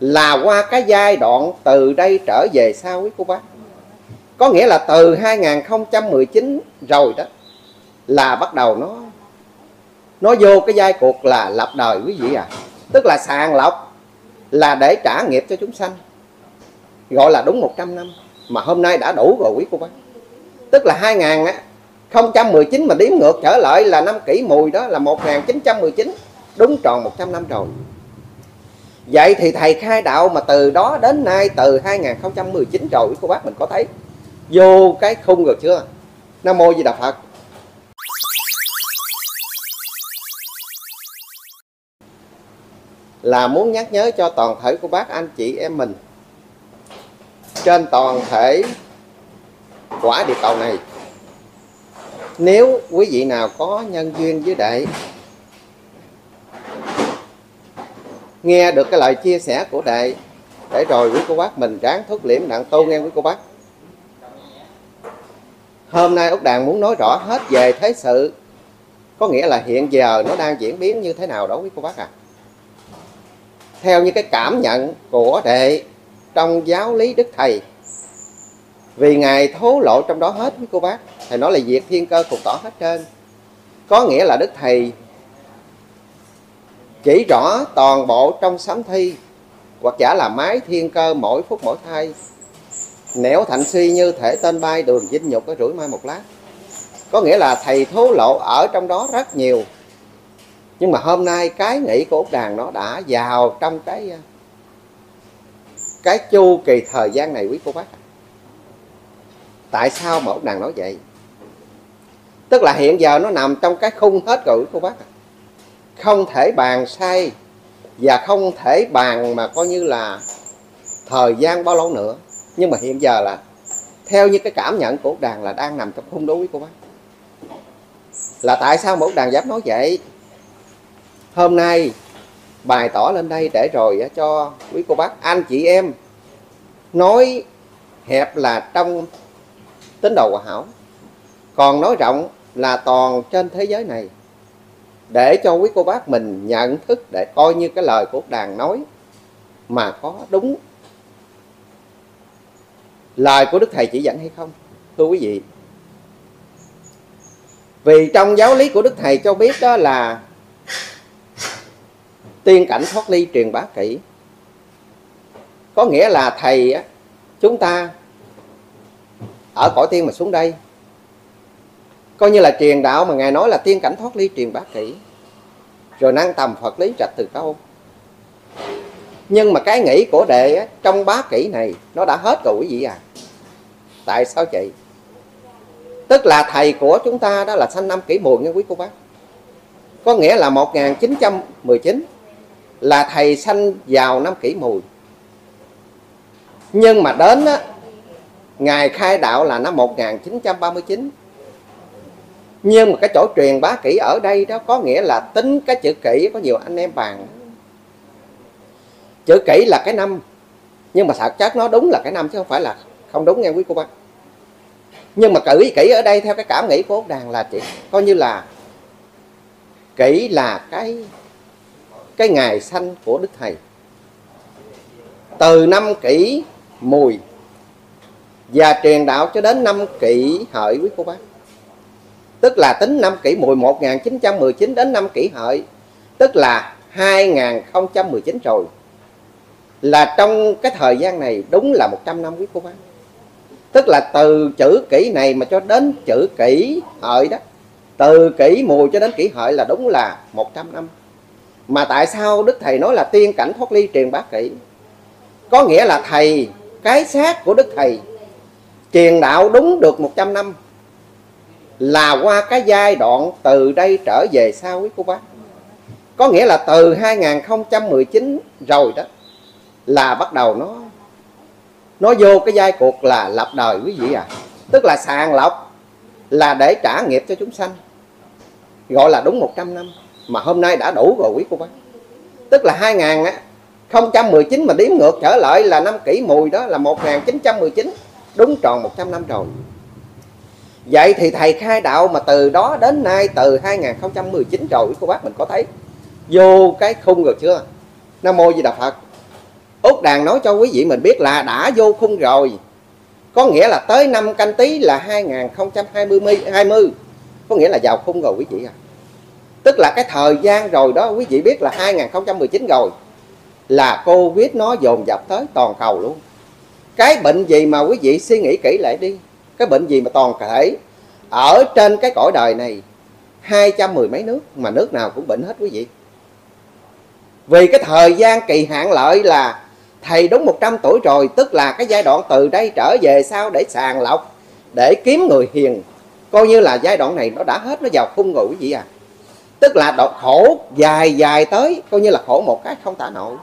là qua cái giai đoạn từ đây trở về sau quý cô bác có nghĩa là từ 2019 rồi đó, là bắt đầu nó nó vô cái giai cuộc là lập đời quý vị à. Tức là sàng lọc, là để trả nghiệp cho chúng sanh. Gọi là đúng 100 năm, mà hôm nay đã đủ rồi quý cô bác tức là 2019 mà đếm ngược trở lại là năm kỷ mùi đó là 1919 đúng tròn 100 năm rồi. Vậy thì thầy khai đạo mà từ đó đến nay, từ 2019 rồi, quý cô bác mình có thấy vô cái khung rồi chưa? Nam mô Di Đà Phật. Là muốn nhắc nhớ cho toàn thể của bác anh chị em mình, trên toàn thể quả địa cầu này, nếu quý vị nào có nhân duyên với đệ nghe được cái lời chia sẻ của đệ, để rồi quý cô bác mình ráng thốt liễm đặng tu nghe quý cô bác. Hôm nay úc đàn muốn nói rõ hết về thế sự. Có nghĩa là hiện giờ nó đang diễn biến như thế nào đó quý cô bác à? Theo như cái cảm nhận của đệ trong giáo lý đức thầy, vì ngài thố lộ trong đó hết quý cô bác thầy nói là diệt thiên cơ cục tỏ hết trơn có nghĩa là đức thầy chỉ rõ toàn bộ trong sám thi, hoặc giả là máy thiên cơ mỗi phút mỗi thay nẻo thạnh suy như thể tên bay đường dinh nhục có rủi mai một lát có nghĩa là thầy thố lộ ở trong đó rất nhiều. Nhưng mà hôm nay cái nghĩ của úc đàn nó đã vào trong cái cái chu kỳ thời gian này, quý cô bác. Tại sao mà úc đàn nói vậy? Tức là hiện giờ nó nằm trong cái khung hết rồi, quý cô bác không thể bàn sai và không thể bàn mà coi như là thời gian bao lâu nữa. Nhưng mà hiện giờ là theo như cái cảm nhận của đàn là đang nằm trong khung đối của bác. Là tại sao một đàn dám nói vậy? Hôm nay bài tỏ lên đây để rồi cho quý cô bác, anh chị em nói hẹp là trong tín đồ hòa hảo. Còn nói rộng là toàn trên thế giới này để cho quý cô bác mình nhận thức để coi như cái lời của đàn nói mà có đúng. Lời của đức thầy chỉ dẫn hay không? Thưa quý vị. Vì trong giáo lý của đức thầy cho biết đó là tiên cảnh thoát ly truyền bá kỹ. Có nghĩa là thầy chúng ta ở cõi tiên mà xuống đây coi như là truyền đạo mà ngài nói là tiên cảnh thoát ly truyền bá kỹ rồi năng tầm phật lý trạch từ câu. Nhưng mà cái nghĩ của đệ trong bá kỹ này nó đã hết rồi quý vị à. Tại sao vậy? Tức là thầy của chúng ta đó là sanh năm kỷ mùi nha quý cô bác. Có nghĩa là 1919 là thầy sanh vào năm kỷ mùi. Nhưng mà đến á, ngày khai đạo là năm 1939 nhưng mà cái chỗ truyền bá kỹ ở đây đó có nghĩa là tính cái chữ kỹ, có nhiều anh em bàn. Chữ kỹ là cái năm, nhưng mà thật chắc nó đúng là cái năm chứ không phải là không đúng nghe quý cô bác. Nhưng mà cử kỹ ở đây theo cái cảm nghĩ của ốc đàn là chỉ coi như là kỹ là cái cái ngày sanh của đức thầy. Từ năm kỷ mùi và truyền đạo cho đến năm kỷ hợi quý cô bác tức là tính năm kỷ mùi 1919 đến năm kỷ hợi, tức là 2019 rồi. Là trong cái thời gian này đúng là 100 năm quý cô bác. Tức là từ chữ kỷ này mà cho đến chữ kỷ hợi đó, từ kỷ mùi cho đến kỷ hợi là đúng là 100 năm. Mà tại sao đức thầy nói là tiên cảnh thoát ly truyền bá kỷ? Có nghĩa là thầy, cái xác của đức thầy truyền đạo đúng được 100 năm là qua cái giai đoạn từ đây trở về sau quý cô bác có nghĩa là từ 2019 rồi đó, là bắt đầu nó nó vô cái giai cuộc là lập đời quý vị à tức là sàng lọc, là để trả nghiệp cho chúng sanh. Gọi là đúng 100 năm, mà hôm nay đã đủ rồi quý cô bác tức là 2019 mà đếm ngược trở lại là năm kỷ mùi đó là 1919 đúng tròn 100 năm rồi. Vậy thì thầy khai đạo mà từ đó đến nay từ 2019 rồi quý cô bác mình có thấy. Vô cái khung rồi chưa? Nam mô Di Đà Phật. Út đàn nói cho quý vị mình biết là đã vô khung rồi. Có nghĩa là tới năm canh tí là 2020 20, có nghĩa là vào khung rồi quý vị à tức là cái thời gian rồi đó quý vị biết là 2019 rồi là Covid nó dồn dập tới toàn cầu luôn. Cái bệnh gì mà quý vị suy nghĩ kỹ lại đi? Cái bệnh gì mà toàn thể? Ở trên cái cõi đời này, hai trăm mười mấy nước mà nước nào cũng bệnh hết quý vị. Vì cái thời gian kỳ hạn lợi là thầy đúng 100 tuổi rồi, tức là cái giai đoạn từ đây trở về sau để sàng lọc, để kiếm người hiền. Coi như là giai đoạn này nó đã hết, nó vào khung rồi quý vị à. Tức là độ khổ dài dài tới, coi như là khổ một cái không tả nổi.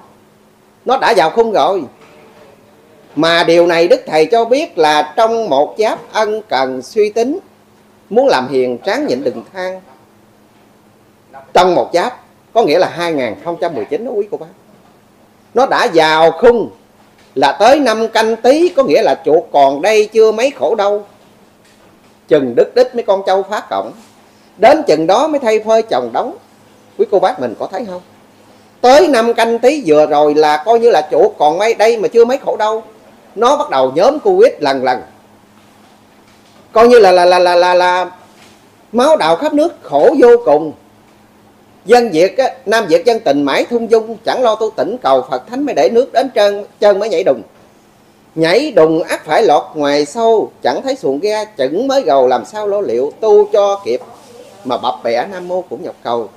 Nó đã vào khung rồi mà điều này đức thầy cho biết là trong một giáp ân cần suy tính, muốn làm hiền tráng nhịn đừng than. Trong một giáp, có nghĩa là 2019 đó quý cô bác. Nó đã vào khung, là tới năm canh tí, có nghĩa là chuột còn đây chưa mấy khổ đâu. Chừng đứt đích mấy con trâu phá cổng. Đến chừng đó mới thay phơi chồng đóng. Quý cô bác mình có thấy không? Tới năm canh tí vừa rồi là coi như là chuột còn mấy đây mà chưa mấy khổ đâu nó bắt đầu nhóm covid lần lần. Coi như là là là là là, là máu đạo khắp nước khổ vô cùng. Dân việt á, nam việt dân tình mãi thung dung chẳng lo tu tỉnh cầu phật thánh mới để nước đến trơn trơn mới nhảy đùng. Nhảy đùng ắt phải lọt ngoài sâu chẳng thấy xuồng ghe chững mới gầu làm sao lo liệu tu cho kịp. Mà bập bẹ nam mô cũng nhọc cầu.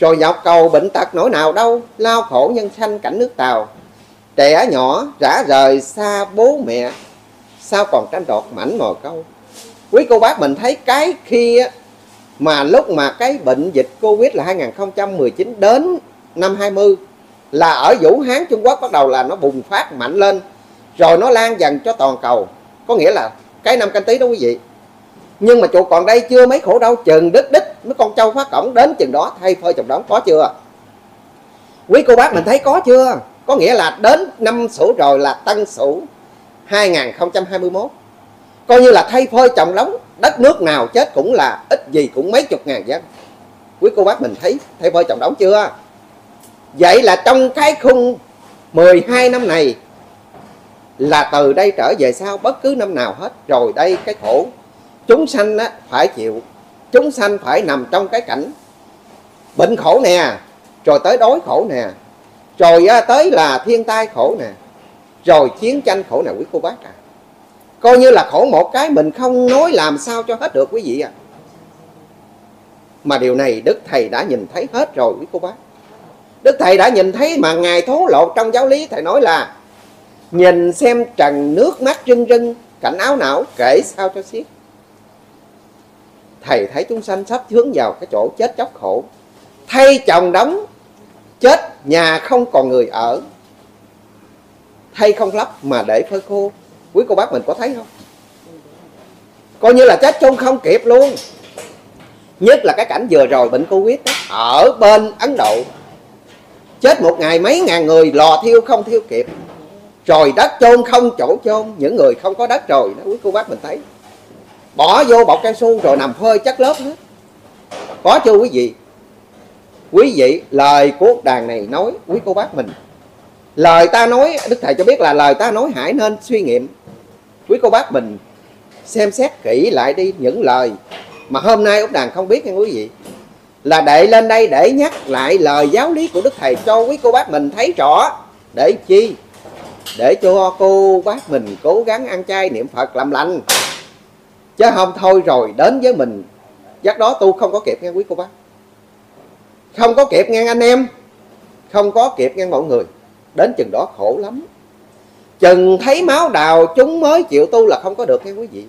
Rồi nhọc cầu bệnh tật nỗi nào đâu lao khổ nhân sanh cảnh nước tàu trẻ nhỏ rã rời xa bố mẹ, sao còn tranh đoạt mảnh mồi câu? Quý cô bác mình thấy cái khi mà lúc mà cái bệnh dịch Covid là 2019 đến năm 20 là ở Vũ Hán, Trung Quốc bắt đầu là nó bùng phát mạnh lên, rồi nó lan dần cho toàn cầu. Có nghĩa là cái năm canh tí đó quý vị. Nhưng mà chỗ còn đây chưa mấy khổ đâu chừng đứt đích mấy con trâu phát cổng đến chừng đó, thay phơi chồng đóng có chưa? Quý cô bác mình thấy có chưa? Có nghĩa là đến năm sửu rồi là tân sửu 2021 coi như là thay phơi trồng đóng đất nước nào chết cũng là ít gì cũng mấy chục ngàn dân. Quý cô bác mình thấy thay phơi trồng đóng chưa? Vậy là trong cái khung 12 năm này là từ đây trở về sau bất cứ năm nào hết. Rồi đây cái khổ chúng sanh á, phải chịu chúng sanh phải nằm trong cái cảnh bệnh khổ nè rồi tới đói khổ nè rồi á, tới là thiên tai khổ nè. Rồi chiến tranh khổ nè quý cô bác à. Coi như là khổ một cái mình không nói làm sao cho hết được quý vị à. Mà điều này đức thầy đã nhìn thấy hết rồi quý cô bác. Đức thầy đã nhìn thấy mà ngài thố lộ trong giáo lý thầy nói là nhìn xem trần nước mắt rưng rưng cảnh áo não kể sao cho xiết. Thầy thấy chúng sanh sắp hướng vào cái chỗ chết chóc khổ. Thay chồng đóng chết nhà không còn người ở. Thay không lắp mà để phơi khô. Quý cô bác mình có thấy không? Coi như là chết chôn không kịp luôn. Nhất là cái cảnh vừa rồi bệnh covid đó, ở bên ấn độ. Chết một ngày mấy ngàn người lò thiêu không thiêu kịp. Rồi đất chôn không chỗ chôn những người không có đất rồi đó quý cô bác mình thấy. Bỏ vô bọc cao su rồi nằm phơi chất lớp hết. Có chưa quý vị? Quý vị, lời của đàn này nói, quý cô bác mình, lời ta nói, đức thầy cho biết là lời ta nói hãy nên suy nghiệm. Quý cô bác mình xem xét kỹ lại đi những lời mà hôm nay úc đàn không biết nha quý vị. Là đệ lên đây để nhắc lại lời giáo lý của đức thầy cho quý cô bác mình thấy rõ. Để chi? Để cho cô bác mình cố gắng ăn chay niệm phật làm lành. Chứ không thôi rồi đến với mình giấc đó tu không có kịp nghe quý cô bác không có kịp ngang anh em. Không có kịp ngang mọi người. Đến chừng đó khổ lắm. Chừng thấy máu đào, chúng mới chịu tu là không có được nghe quý vị.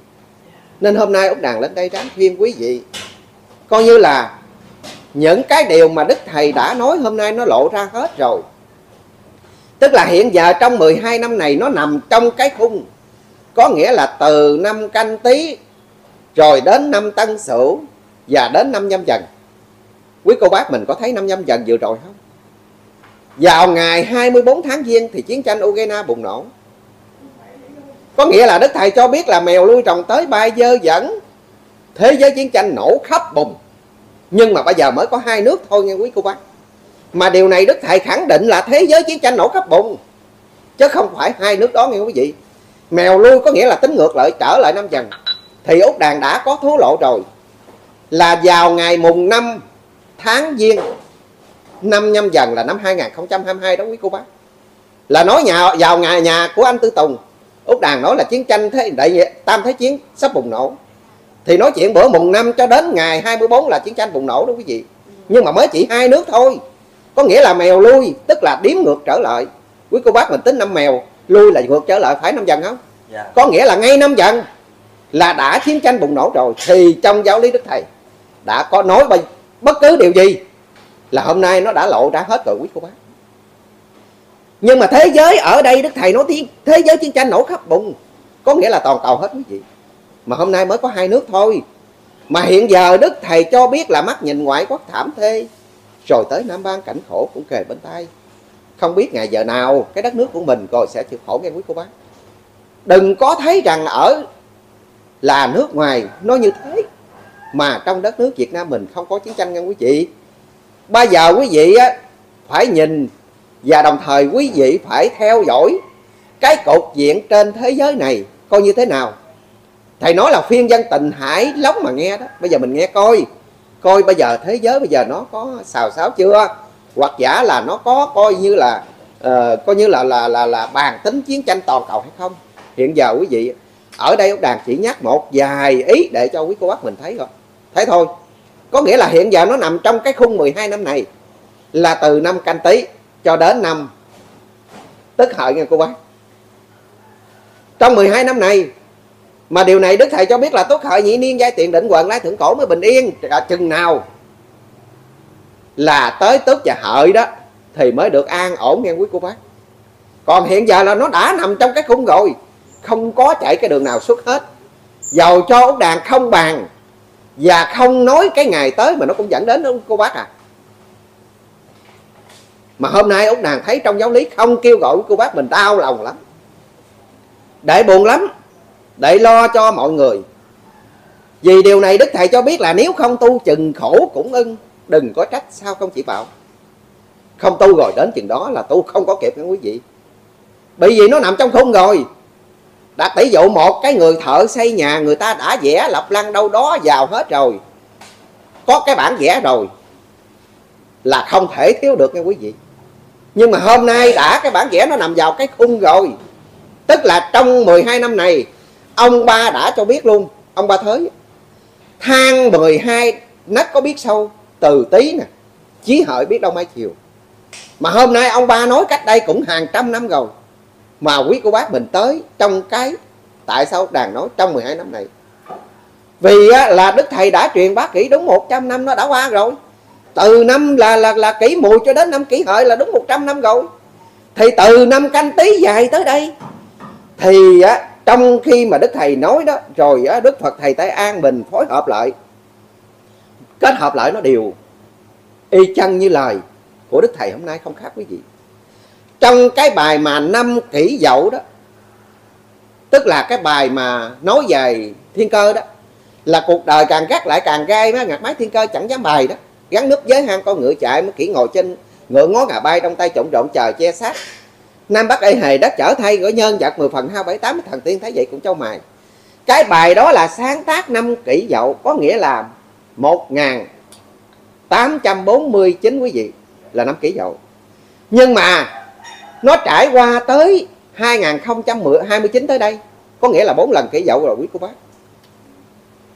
Nên hôm nay úc đàn lên đây ráng khuyên quý vị. Coi như là những cái điều mà đức thầy đã nói hôm nay nó lộ ra hết rồi. Tức là hiện giờ trong 12 năm này nó nằm trong cái khung. Có nghĩa là từ năm canh tí, rồi đến năm tân sửu và đến năm nhâm dần quý cô bác mình có thấy năm nhâm dần vừa rồi không? Vào ngày 24 tháng Giêng thì chiến tranh Ukraine bùng nổ. Có nghĩa là Đức Thầy cho biết là mèo lui trồng tới bay dơ dẫn. Thế giới chiến tranh nổ khắp bùng Nhưng mà bây giờ mới có hai nước thôi nha quý cô bác. Mà điều này Đức Thầy khẳng định là thế giới chiến tranh nổ khắp bùng chứ không phải hai nước đó nghe quý vị. Mèo lui có nghĩa là tính ngược lại, trở lại năm dần. Thì úc đàn đã có thố lộ rồi. Là vào ngày mùng 5 tháng giêng năm nhâm dần là năm 2022 đó quý cô bác. Là nói nhà vào ngày nhà của anh Tư Tùng Úc Đàn nói là chiến tranh thế đại tam thế chiến sắp bùng nổ. Thì nói chuyện bữa mùng 5 cho đến ngày 24 là chiến tranh bùng nổ đó quý vị. Nhưng mà mới chỉ hai nước thôi. Có nghĩa là mèo lui tức là điếm ngược trở lại. Quý cô bác mình tính năm mèo lui là ngược trở lại phải năm dần không? Dạ. Có nghĩa là ngay năm dần là đã chiến tranh bùng nổ rồi thì trong giáo lý đức thầy đã có nói bất cứ điều gì là hôm nay nó đã lộ ra hết rồi quý cô bác. Nhưng mà thế giới ở đây đức thầy nói tiếng, thế giới chiến tranh nổ khắp bùng có nghĩa là toàn cầu hết quý vị. Mà hôm nay mới có hai nước thôi. Mà hiện giờ đức thầy cho biết là mắt nhìn ngoại quốc thảm thê, rồi tới nam ban cảnh khổ cũng kề bên tay không biết ngày giờ nào cái đất nước của mình rồi sẽ chịu khổ nghe quý cô bác. Đừng có thấy rằng ở là nước ngoài nó như thế mà trong đất nước Việt Nam mình không có chiến tranh nha quý vị. Bây giờ quý vị á, phải nhìn và đồng thời quý vị phải theo dõi cái cột diện trên thế giới này coi như thế nào. Thầy nói là phiên dân tình hải lóng mà nghe đó. Bây giờ mình nghe coi. Coi bây giờ thế giới bây giờ nó có xào xáo chưa? Hoặc giả là nó có coi như là uh, coi như là là là là bàn tính chiến tranh toàn cầu hay không? Hiện giờ quý vị ở đây ông đàn chỉ nhắc một vài ý để cho quý cô bác mình thấy thôi thấy thôi. Có nghĩa là hiện giờ nó nằm trong cái khung 12 năm này là từ năm canh tý cho đến năm tức hợi nha cô bác. Trong 12 năm này, mà điều này đức thầy cho biết là tốt hợi nhị niên giai tiện định quận lái thượng cổ mới bình yên à, chừng nào là tới tức và hợi đó thì mới được an ổn nghe quý cô bác. Còn hiện giờ là nó đã nằm trong cái khung rồi, không có chạy cái đường nào xuất hết. Dầu cho út đàn không bàn và không nói cái ngày tới mà nó cũng dẫn đến đó, cô bác à. Mà hôm nay út đàn thấy trong giáo lý không kêu gọi cô bác mình đau lòng lắm. Để buồn lắm, để lo cho mọi người. Vì điều này đức thầy cho biết là nếu không tu chừng khổ cũng ưng, đừng có trách. Sao không chỉ bảo? Không tu rồi đến chừng đó là tu không có kịp nha quý vị. Bởi vì nó nằm trong khung rồi đã tỷ dụ một, cái người thợ xây nhà người ta đã vẽ lập lăng đâu đó vào hết rồi. Có cái bản vẽ rồi là không thể thiếu được nha quý vị. Nhưng mà hôm nay đã cái bản vẽ nó nằm vào cái khung rồi. Tức là trong 12 năm này, ông ba đã cho biết luôn, ông ba thới. Thang 12 nách có biết sâu, từ tí nè, chí hợi biết đâu mai chiều mà hôm nay ông ba nói cách đây cũng hàng trăm năm rồi mà quý cô bác mình tới trong cái tại sao đàn nói trong 12 năm này? Vì á, là đức thầy đã truyền bá kỹ đúng 100 năm nó đã qua rồi. Từ năm là là là kỷ mùi cho đến năm kỷ hợi là đúng 100 năm rồi. Thì từ năm canh tí dài tới đây thì á, trong khi mà đức thầy nói đó rồi á, đức phật thầy tây an bình phối hợp lại. Kết hợp lại nó đều. Y chang như lời của đức thầy hôm nay không khác quý vị trong cái bài mà năm kỷ dậu đó, tức là cái bài mà nói về thiên cơ đó, là cuộc đời càng gắt lại càng gai má ngặt máy thiên cơ chẳng dám bài đó. Gắn núp với hang con ngựa chạy, mới kỹ ngồi trên ngựa ngó ngà bay trong tay trộn rộn chờ che sát nam bắc ê hề đất trở thay gõ nhân giặc 10 phần hai bảy tám thần tiên thấy vậy cũng châu mày. Cái bài đó là sáng tác năm kỷ dậu, có nghĩa là một ngàn 849 quý vị, là năm kỷ dậu. Nhưng mà nó trải qua tới 2029 tới đây. Có nghĩa là bốn lần kỷ dậu rồi quý cô bác.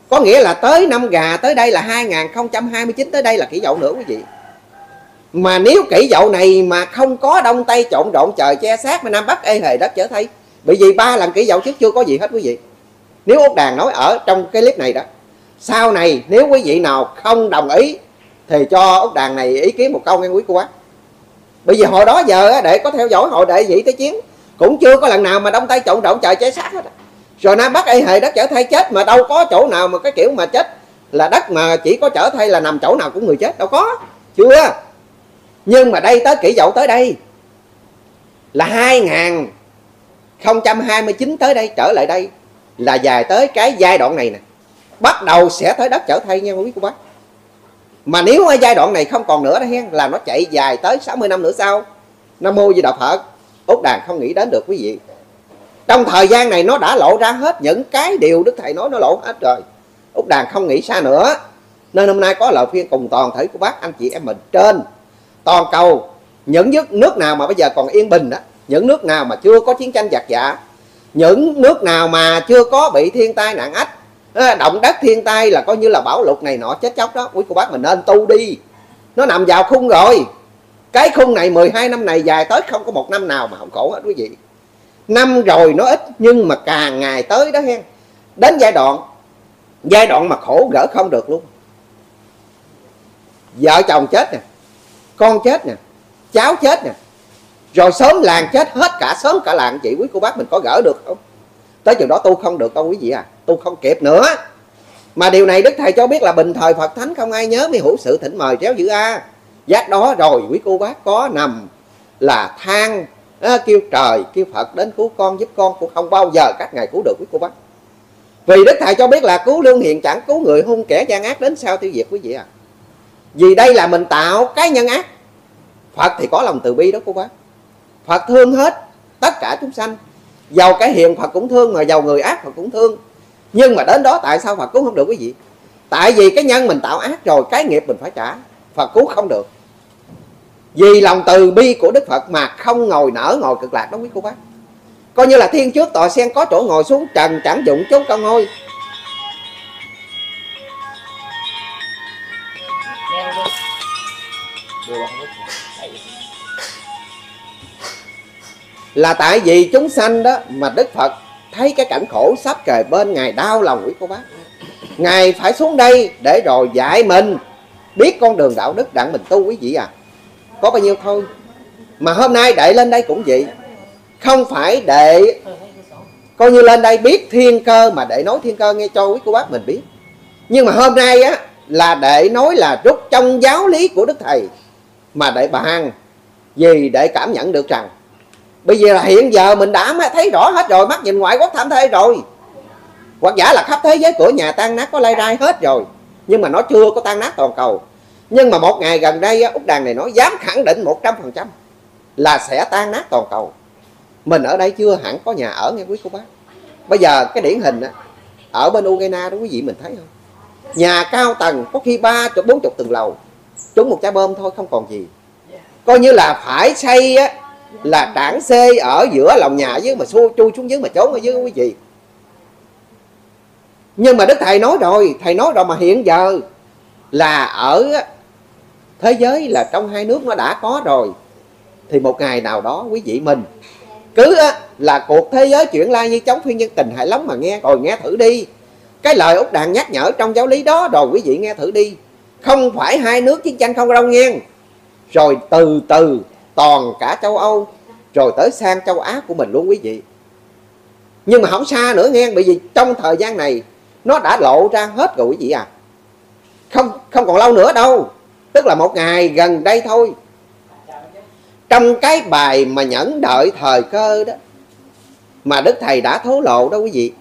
Có nghĩa là tới năm gà tới đây là 2029 tới đây là kỷ dậu nữa, quý vị. Mà nếu kỷ dậu này mà không có đông tây trộn rộn trời che sát mà nam bắc ê hề đất trở thay, bởi vì ba lần kỷ dậu trước chưa có gì hết, quý vị. Nếu út đàn nói ở trong cái clip này đó, sau này nếu quý vị nào không đồng ý thì cho út đàn này ý kiến một câu nghe quý cô bác bởi vì hồi đó giờ để có theo dõi hội đệ vị thế chiến, cũng chưa có lần nào mà đông tây trộn rộn trời cháy sát hết rồi nam bắc y hề đất trở thay chết, mà đâu có chỗ nào mà cái kiểu mà chết là đất mà chỉ có trở thay là nằm chỗ nào cũng người chết, đâu có, chưa. Nhưng mà đây tới kỷ dậu tới đây, là 2029 tới đây trở lại đây là dài tới cái giai đoạn này nè. Bắt đầu sẽ tới đất trở thay nha quý cô bác mà nếu ở giai đoạn này không còn nữa đó hen, là nó chạy dài tới 60 năm nữa sau nam mô di đà phật. Út đàn không nghĩ đến được quý vị. Trong thời gian này nó đã lộ ra hết những cái điều đức thầy nói nó lộ hết rồi. Út đàn không nghĩ xa nữa. Nên hôm nay có lời khuyên cùng toàn thể của bác anh chị em mình trên. Toàn cầu, những nước nước nào mà bây giờ còn yên bình đó, những nước nào mà chưa có chiến tranh giặc dạ những nước nào mà chưa có bị thiên tai nạn ách động đất, thiên tai là coi như là bão lụt này nọ, chết chóc đó. Quý cô bác mình nên tu đi. Nó nằm vào khung rồi. Cái khung này 12 năm này dài tới không có một năm nào mà không khổ hết, quý vị. Năm rồi nó ít, nhưng mà càng ngày tới đó hen. Đến giai đoạn giai đoạn mà khổ gỡ không được luôn. Vợ chồng chết nè, con chết nè, cháu chết nè, rồi sớm làng chết, hết cả, sớm cả làng chị quý cô bác mình có gỡ được không? Tới chừng đó tu không được đâu quý vị à tu không kịp nữa. Mà điều này đức thầy cho biết là bình thời phật thánh không ai nhớ mới hữu sự thỉnh mời tréo dữ a. Giác đó rồi quý cô bác có nằm là than à, kêu trời kêu phật đến cứu con giúp con cũng không bao giờ các ngài cứu được quý cô bác. Vì đức thầy cho biết là cứu lương hiền chẳng cứu người hung kẻ gian ác đến sao tiêu diệt quý vị à. Vì đây là mình tạo cái nhân ác. Phật thì có lòng từ bi đó cô bác. Phật thương hết tất cả chúng sanh giàu cái hiền phật cũng thương mà giàu người ác phật cũng thương. Nhưng mà đến đó tại sao phật cứu không được quý vị? Tại vì cái nhân mình tạo ác rồi cái nghiệp mình phải trả. Phật cứu không được. Vì lòng từ bi của đức phật mà không ngồi nở ngồi cực lạc đó quý cô bác. Coi như là thiên trước tòa sen có chỗ ngồi xuống trần chẳng dụng chốn cao ngôi là tại vì chúng sanh đó mà đức phật thấy cái cảnh khổ sắp kề bên ngài đau lòng quý cô bác. Ngài phải xuống đây để rồi dạy mình. Biết con đường đạo đức đặng mình tu quý vị à. Có bao nhiêu thôi. Mà hôm nay đệ lên đây cũng vậy. Không phải đệ coi như lên đây biết thiên cơ mà đệ nói thiên cơ nghe cho quý cô bác mình biết. Nhưng mà hôm nay á, là đệ nói là rút trong giáo lý của đức thầy mà đệ bàn vì để cảm nhận được rằng bây giờ là hiện giờ mình đã thấy rõ hết rồi, mắt nhìn ngoại quốc tham thế rồi. Hoặc giả là khắp thế giới của nhà tan nát có lay rai hết rồi. Nhưng mà nó chưa có tan nát toàn cầu. Nhưng mà một ngày gần đây úc đàn này nói dám khẳng định một trăm phần trăm là sẽ tan nát toàn cầu. Mình ở đây chưa hẳn có nhà ở nghe quý cô bác bây giờ cái điển hình á, ở bên Ukraine đó, quý vị mình thấy không? Nhà cao tầng có khi ba chục, bốn chục tầng lầu. Trúng một trái bom thôi, không còn gì. Coi như là phải xây á là trảng xê ở giữa lòng nhà với mà xua chui xuống dưới mà trốn ở dưới, quý vị. Nhưng mà đức thầy nói rồi, thầy nói rồi mà hiện giờ là ở thế giới là trong hai nước nó đã có rồi. Thì một ngày nào đó, quý vị mình cứ là cuộc thế giới chuyển lai như chống phiên nhân tình hại lắm mà nghe rồi nghe thử đi. Cái lời út đàn nhắc nhở trong giáo lý đó rồi quý vị nghe thử đi. Không phải hai nước chiến tranh không đâu nghe rồi từ từ toàn cả châu Âu, rồi tới sang châu Á của mình luôn quý vị. Nhưng mà không xa nữa nghe, bởi vì trong thời gian này nó đã lộ ra hết rồi quý vị à không không còn lâu nữa đâu, tức là một ngày gần đây thôi. Trong cái bài mà nhẫn đợi thời cơ đó, mà đức thầy đã thố lộ đó quý vị.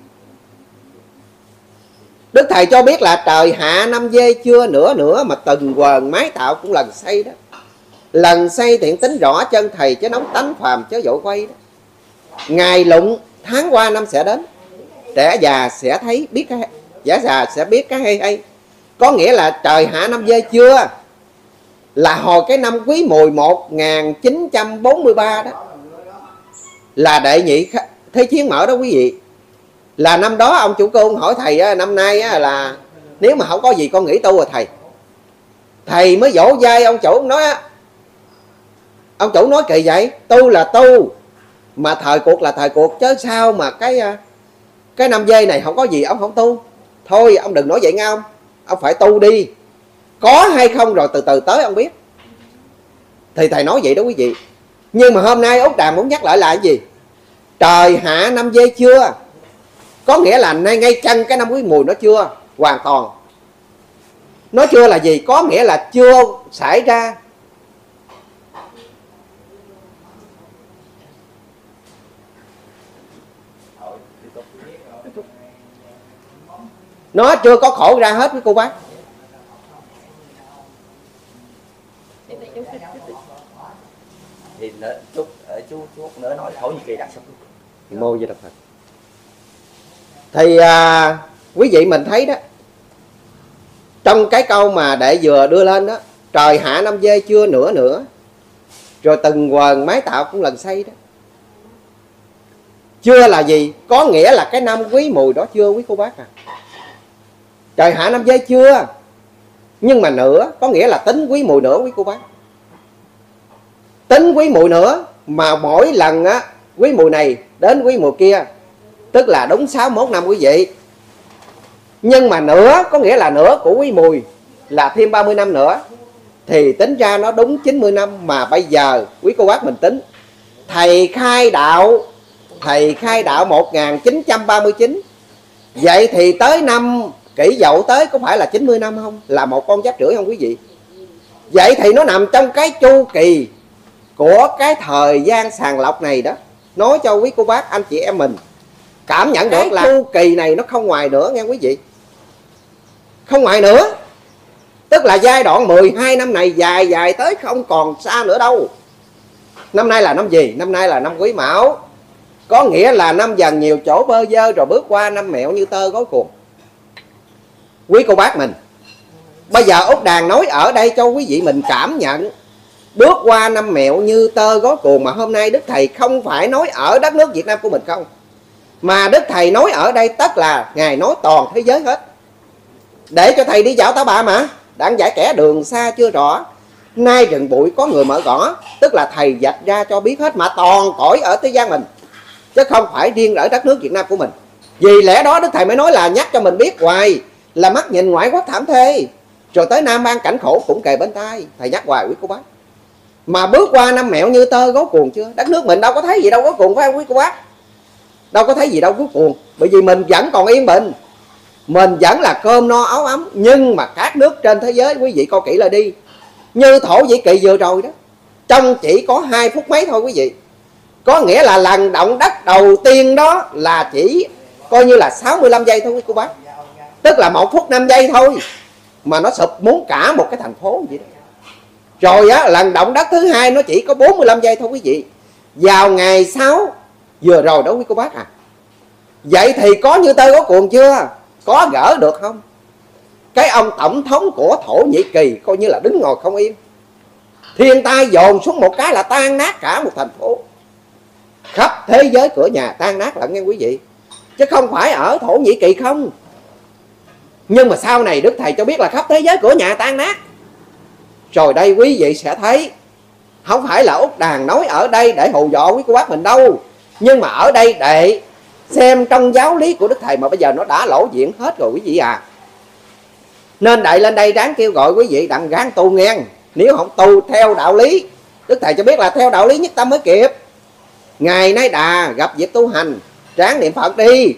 Đức thầy cho biết là trời hạ năm dê chưa nữa nữa mà từng quần mái tạo cũng lần xây đó lần xây thiện tính rõ chân thầy chứ nóng tánh phàm chứ dội quay đó. Ngày lụng, tháng qua năm sẽ đến. Trẻ già sẽ thấy, biết cái giả già sẽ biết cái hay hay. Có nghĩa là trời hạ năm dê chưa? Là hồi cái năm quý mùi 1943 đó. Là đệ nhị thế chiến mở đó quý vị. Là năm đó ông chủ côn hỏi thầy năm nay là nếu mà không có gì con nghĩ tu rồi thầy? Thầy mới dỗ dai ông chủ nói ông chủ nói kỳ vậy, tu là tu, mà thời cuộc là thời cuộc, chứ sao mà cái à, cái năm dây này không có gì ông không tu. Thôi, ông đừng nói vậy nghe ông ông phải tu đi. Có hay không rồi từ từ tới ông biết. Thì thầy nói vậy đó quý vị. Nhưng mà hôm nay út đàm muốn nhắc lại là cái gì? Trời hạ năm dây chưa? Có nghĩa là nay ngay chân cái năm quý mùi nó chưa hoàn toàn. Nó chưa là gì? Có nghĩa là chưa xảy ra nó chưa có khổ ra hết với cô bác. Thì chú chú chút nữa nói thổ nhĩ kỳ đặt xong. Mô di đà phật. Thì à, quý vị mình thấy đó trong cái câu mà đệ vừa đưa lên đó trời hạ năm dê chưa nữa nữa rồi từng quần mái tạo cũng lần xây đó. Chưa là gì có nghĩa là cái năm quý mùi đó chưa quý cô bác à trời, hạ năm giới chưa? Nhưng mà nữa có nghĩa là tính quý mùi nữa quý cô bác. Tính quý mùi nữa mà mỗi lần á, quý mùi này đến quý mùi kia, tức là đúng 61 năm quý vị. Nhưng mà nữa có nghĩa là nữa của quý mùi là thêm 30 năm nữa, thì tính ra nó đúng 90 năm mà bây giờ quý cô bác mình tính. Thầy khai đạo, thầy khai đạo 1939 vậy thì tới năm kỷ dậu tới có phải là 90 năm không? Là một con giáp rưỡi không quý vị? Vậy thì nó nằm trong cái chu kỳ của cái thời gian sàng lọc này đó. Nói cho quý cô bác anh chị em mình cảm nhận được là chu kỳ này nó không ngoài nữa nghe quý vị. Không ngoài nữa tức là giai đoạn 12 năm này dài dài tới không còn xa nữa đâu. Năm nay là năm gì? Năm nay là năm quý mão. Có nghĩa là năm dần nhiều chỗ bơ dơ rồi bước qua năm mẹo như tơ gối cuồng quý cô bác mình. Bây giờ út đàn nói ở đây cho quý vị mình cảm nhận. Bước qua năm mẹo như tơ gối cuồng mà hôm nay đức thầy không phải nói ở đất nước việt nam của mình không. Mà đức thầy nói ở đây tất là ngài nói toàn thế giới hết. Để cho thầy đi dạo tá bà mà. Đang giải kẻ đường xa chưa rõ. Nay rừng bụi có người mở gõ. Tức là thầy dạch ra cho biết hết mà toàn cõi ở thế gian mình. Chứ không phải riêng ở đất nước việt nam của mình. Vì lẽ đó đức thầy mới nói là nhắc cho mình biết hoài là mắt nhìn ngoại quốc thảm thê. Rồi tới nam an cảnh khổ cũng kề bên tai. Thầy nhắc hoài quý cô bác. Mà bước qua năm mẹo như tơ gối cuồng chưa? Đất nước mình đâu có thấy gì đâu có cuồng phải không quý cô bác? Đâu có thấy gì đâu có cuồng. Bởi vì mình vẫn còn yên bình. Mình vẫn là cơm no áo ấm. Nhưng mà các nước trên thế giới, quý vị coi kỹ lại đi. Như thổ nhĩ kỳ vừa rồi đó. Trong chỉ có hai phút mấy thôi quý vị. Có nghĩa là lần động đất đầu tiên đó là chỉ coi như là 65 giây thôi quý cô bác tức là một phút 5 giây thôi. Mà nó sụp muốn cả một cái thành phố vậy. Đó rồi á, lần động đất thứ hai nó chỉ có 45 giây thôi quý vị. Vào ngày 6 vừa rồi đó quý cô bác à. Vậy thì có như tơ có cuồng chưa? Có gỡ được không? Cái ông tổng thống của thổ nhĩ kỳ coi như là đứng ngồi không yên. Thiên tai dồn xuống một cái là tan nát cả một thành phố. Khắp thế giới cửa nhà tan nát lận nghe quý vị. Chứ không phải ở thổ nhĩ kỳ không nhưng mà sau này đức thầy cho biết là khắp thế giới cửa nhà tan nát. Rồi đây quý vị sẽ thấy, không phải là út đàn nói ở đây để hù dọa quý cô bác mình đâu. Nhưng mà ở đây để xem trong giáo lý của đức thầy mà bây giờ nó đã lỗ diện hết rồi quý vị à. Nên đại lên đây ráng kêu gọi quý vị đặng gán tu nghe nếu không tu theo đạo lý, đức thầy cho biết là theo đạo lý nhất tâm mới kịp. Ngày nay đà gặp dịp tu hành, ráng niệm phật đi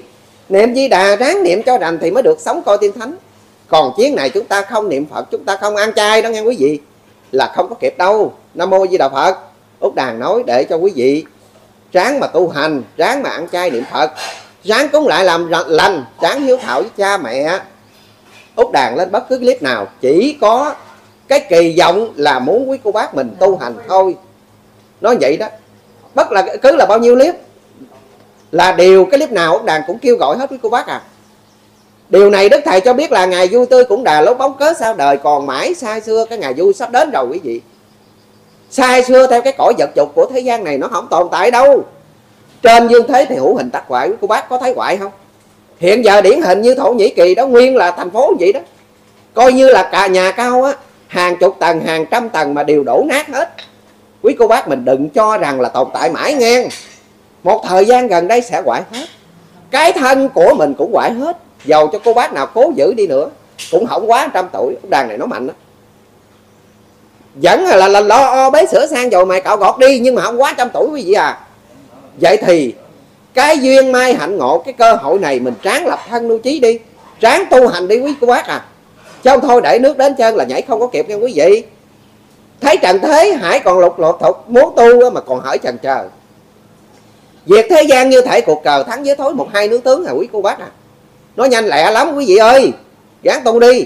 niệm di đà ráng niệm cho rành thì mới được sống coi tiên thánh. Còn chiến này chúng ta không niệm phật, chúng ta không ăn chay đó nghe quý vị, là không có kịp đâu. Nam mô di đà phật. Út đàn nói để cho quý vị ráng mà tu hành, ráng mà ăn chay niệm phật, ráng cúng lại làm lành, ráng hiếu thảo với cha mẹ. Út đàn lên bất cứ clip nào, chỉ có cái kỳ vọng là muốn quý cô bác mình tu hành thôi. Nói vậy đó. Bất là, cứ là bao nhiêu clip? Là điều cái clip nào ông đàn cũng kêu gọi hết quý cô bác à. Điều này đức thầy cho biết là ngày vui tươi cũng đà lốt bóng cớ sao đời còn mãi xa xưa cái ngày vui sắp đến rồi quý vị. Sai xưa theo cái cõi vật dục của thế gian này nó không tồn tại đâu. Trên dương thế thì hữu hình tắc hoại cô bác có thấy hoại không? Hiện giờ điển hình như thổ nhĩ kỳ đó, nguyên là thành phố vậy đó. Coi như là cả nhà cao á, hàng chục tầng, hàng trăm tầng mà đều đổ nát hết. Quý cô bác mình đừng cho rằng là tồn tại mãi ngang một thời gian gần đây sẽ quải hết. Cái thân của mình cũng quải hết. Dầu cho cô bác nào cố giữ đi nữa cũng không quá trăm tuổi đàn này nó mạnh đó vẫn là, là lo o bế sửa sang rồi mày cạo gọt đi nhưng mà không quá trăm tuổi quý vị à. Vậy thì cái duyên mai hạnh ngộ cái cơ hội này mình tráng lập thân nuôi trí đi. Tráng tu hành đi quý cô bác à. Chứ không thôi để nước đến chân là nhảy không có kịp nha quý vị. Thấy trần thế hải còn lục lột thục muốn tu mà còn hỏi trần chờ việc thế gian như thể cuộc cờ thắng với thối một hai nước tướng à quý cô bác à? Nó nhanh lẹ lắm quý vị ơi. Gán tu đi.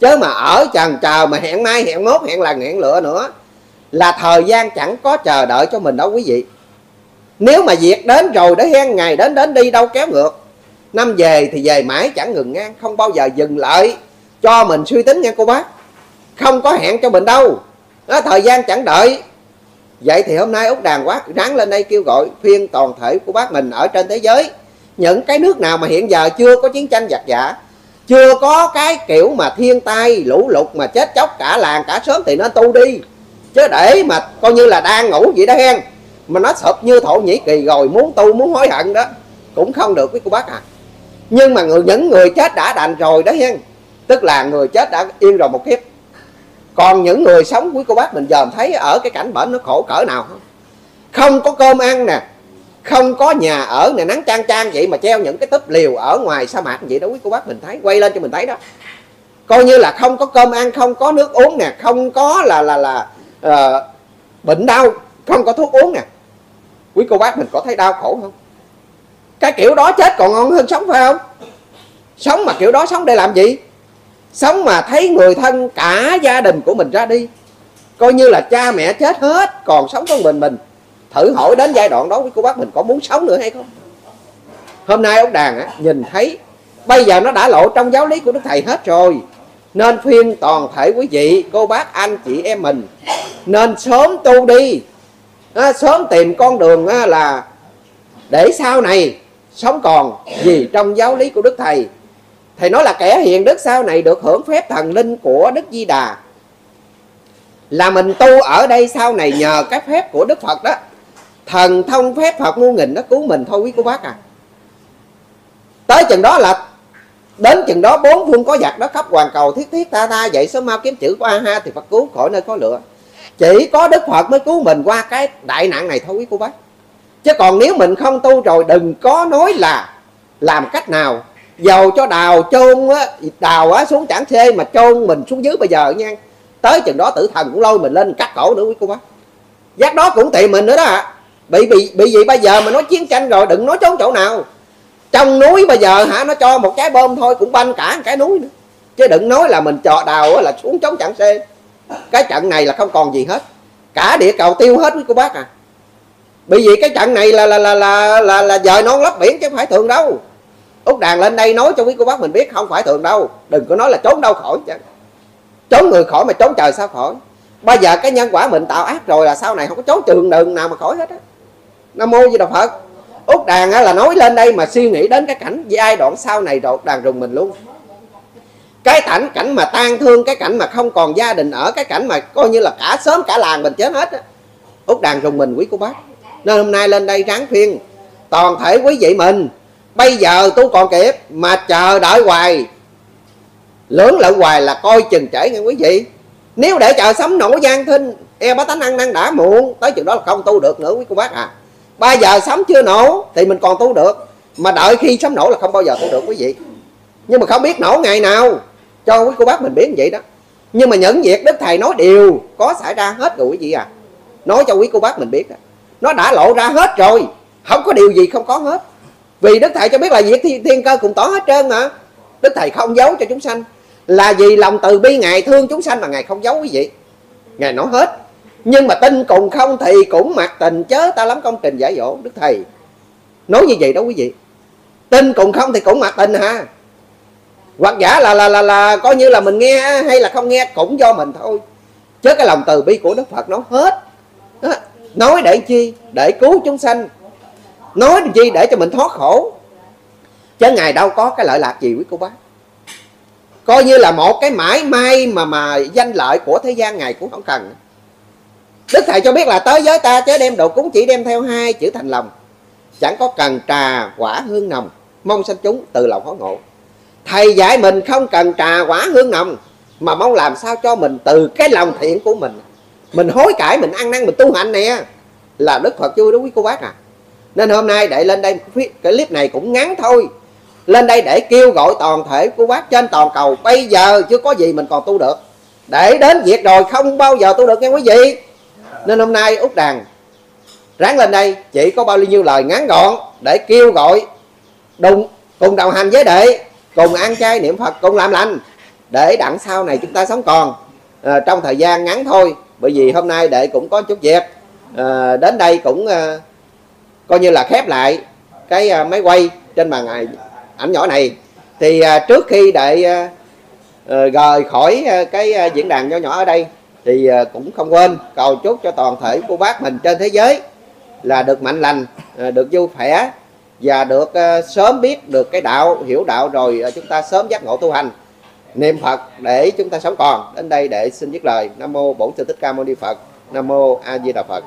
Chứ mà ở trần chờ mà hẹn mai hẹn mốt hẹn lần hẹn lựa nữa. Là thời gian chẳng có chờ đợi cho mình đâu quý vị. Nếu mà việc đến rồi đó hen ngày đến đến đi đâu kéo ngược. Năm về thì về mãi chẳng ngừng ngang không bao giờ dừng lại. Cho mình suy tính nha cô bác. Không có hẹn cho mình đâu. Đó, thời gian chẳng đợi vậy thì hôm nay úc đàn quát ráng lên đây kêu gọi phiên toàn thể của bác mình ở trên thế giới. Những cái nước nào mà hiện giờ chưa có chiến tranh giặc giả, chưa có cái kiểu mà thiên tai, lũ lụt mà chết chóc cả làng cả sớm thì nó tu đi. Chứ để mà coi như là đang ngủ vậy đó hen. Mà nó sụp như thổ nhĩ kỳ rồi, muốn tu, muốn hối hận đó, cũng không được với cô bác à. Nhưng mà người, những người chết đã đành rồi đó hen. Tức là người chết đã yên rồi một kiếp còn những người sống quý cô bác mình dòm thấy ở cái cảnh bệnh nó khổ cỡ nào không? Không có cơm ăn nè không có nhà ở nè nắng trang trang vậy mà treo những cái túp liều ở ngoài sa mạc vậy đó quý cô bác mình thấy quay lên cho mình thấy đó. Coi như là không có cơm ăn không có nước uống nè không có là là là uh, bệnh đau không có thuốc uống nè. Quý cô bác mình có thấy đau khổ không? Cái kiểu đó chết còn ngon hơn sống phải không? Sống mà kiểu đó sống để làm gì? Sống mà thấy người thân cả gia đình của mình ra đi coi như là cha mẹ chết hết còn sống con mình mình. Thử hỏi đến giai đoạn đó với cô bác mình có muốn sống nữa hay không? Hôm nay ông đàn á, nhìn thấy bây giờ nó đã lộ trong giáo lý của đức thầy hết rồi. Nên phiên toàn thể quý vị cô bác anh chị em mình nên sớm tu đi. À, sớm tìm con đường á, là để sau này sống còn gì trong giáo lý của đức thầy thầy nói là kẻ hiền đức sau này được hưởng phép thần linh của đức di đà. Là mình tu ở đây sau này nhờ cái phép của đức phật đó. Thần thông phép phật ngu nghìn nó cứu mình thôi, quý cô bác à. Tới chừng đó là, đến chừng đó bốn phương có giặc đó khắp hoàn cầu thiết thiết ta ta vậy số mau kiếm chữ của a ha thì phật cứu khỏi nơi có lửa. Chỉ có đức phật mới cứu mình qua cái đại nạn này thôi, quý cô bác. Chứ còn nếu mình không tu rồi, đừng có nói là làm cách nào dầu cho đào chôn á đào á xuống chẳng xê mà chôn mình xuống dưới bây giờ nha. Tới chừng đó tử thần cũng lôi mình lên cắt cổ nữa quý cô bác. Giác đó cũng tìm mình nữa đó ạ. À. bị bị bị gì bây giờ mà nói chiến tranh rồi đừng nói trốn chỗ nào. Trong núi bây giờ hả nó cho một trái bom thôi cũng banh cả một cái núi nữa. Chứ đừng nói là mình trò đào là xuống chống chặn xê cái trận này là không còn gì hết. Cả địa cầu tiêu hết quý cô bác à. Bởi vì cái trận này là là là là là, là dời non lấp biển chứ không phải thường đâu út đàn lên đây nói cho quý cô bác mình biết, không phải thường đâu. Đừng có nói là trốn đâu khỏi chứ. Trốn người khỏi mà trốn trời sao khỏi. Bây giờ cái nhân quả mình tạo ác rồi là sau này không có trốn trường đường nào mà khỏi hết á. Nam mô di đà phật. Út đàn là nói lên đây mà suy nghĩ đến cái cảnh giai đoạn sau này rồi đàn rùng mình luôn. Cái cảnh cảnh mà tan thương, cái cảnh mà không còn gia đình ở, cái cảnh mà coi như là cả sớm cả làng mình chết hết á. Út đàn rùng mình quý cô bác. Nên hôm nay lên đây ráng phiên toàn thể quý vị mình bây giờ tôi còn kịp, mà chờ đợi hoài. Lớn lợi hoài là coi chừng trễ nghe quý vị. Nếu để chờ sống nổ gian thinh e bá tánh ăn năng đã muộn, tới chừng đó là không tu được nữa quý cô bác à. Ba giờ sống chưa nổ thì mình còn tu được, mà đợi khi sống nổ là không bao giờ tu được quý vị. Nhưng mà không biết nổ ngày nào, cho quý cô bác mình biết vậy đó. Nhưng mà những việc đức thầy nói đều có xảy ra hết rồi quý vị à. Nói cho quý cô bác mình biết đó. nó đã lộ ra hết rồi, không có điều gì không có hết vì đức thầy cho biết là việc thiên, thiên cơ cũng tỏ hết trơn mà. Đức thầy không giấu cho chúng sanh. Là vì lòng từ bi ngài thương chúng sanh mà ngài không giấu quý vị ngài nói hết. Nhưng mà tin cùng không thì cũng mặc tình chớ ta lắm công trình giải dỗ đức thầy nói như vậy đó quý vị. Tin cùng không thì cũng mặc tình ha hoặc giả là là là là coi như là mình nghe hay là không nghe cũng do mình thôi. Chứ cái lòng từ bi của đức phật nó hết. Nói để chi? Để cứu chúng sanh nói chi để cho mình thoát khổ? Chứ ngài đâu có cái lợi lạc gì quý cô bác. Coi như là một cái mãi may mà mà danh lợi của thế gian ngài cũng không cần. Đức thầy cho biết là tới giới ta chế đem đồ cúng chỉ đem theo hai chữ thành lòng. Chẳng có cần trà quả hương nồng, mong sanh chúng từ lòng hối ngộ. Thầy dạy mình không cần trà quả hương nồng, mà mong làm sao cho mình từ cái lòng thiện của mình. Mình hối cải, mình ăn năn, mình tu hành nè. Là đức phật vui đó quý cô bác à? Nên hôm nay để lên đây cái clip này cũng ngắn thôi. Lên đây để kêu gọi toàn thể của bác trên toàn cầu bây giờ chưa có gì mình còn tu được. Để đến việc rồi không bao giờ tu được nghe quý vị. Nên hôm nay út đàn ráng lên đây chỉ có bao nhiêu lời ngắn gọn để kêu gọi đùng cùng đồng hành với đệ cùng ăn chay niệm phật cùng làm lành. Để đặng sau này chúng ta sống còn à, trong thời gian ngắn thôi. Bởi vì hôm nay đệ cũng có chút việc à, đến đây cũng à, coi như là khép lại cái à, máy quay trên màn ảnh nhỏ này. Thì à, trước khi để à, ờ, rời khỏi cái diễn đàn nhỏ nhỏ ở đây, thì cũng không quên cầu chúc cho toàn thể cô bác mình trên thế giới là được mạnh lành được vui khỏe và được sớm biết được cái đạo, hiểu đạo rồi chúng ta sớm giác ngộ tu hành. Niệm phật để chúng ta sống còn. Đến đây để xin dứt lời. Nam mô bổn sư thích ca mâu ni phật. Nam mô a di đà phật.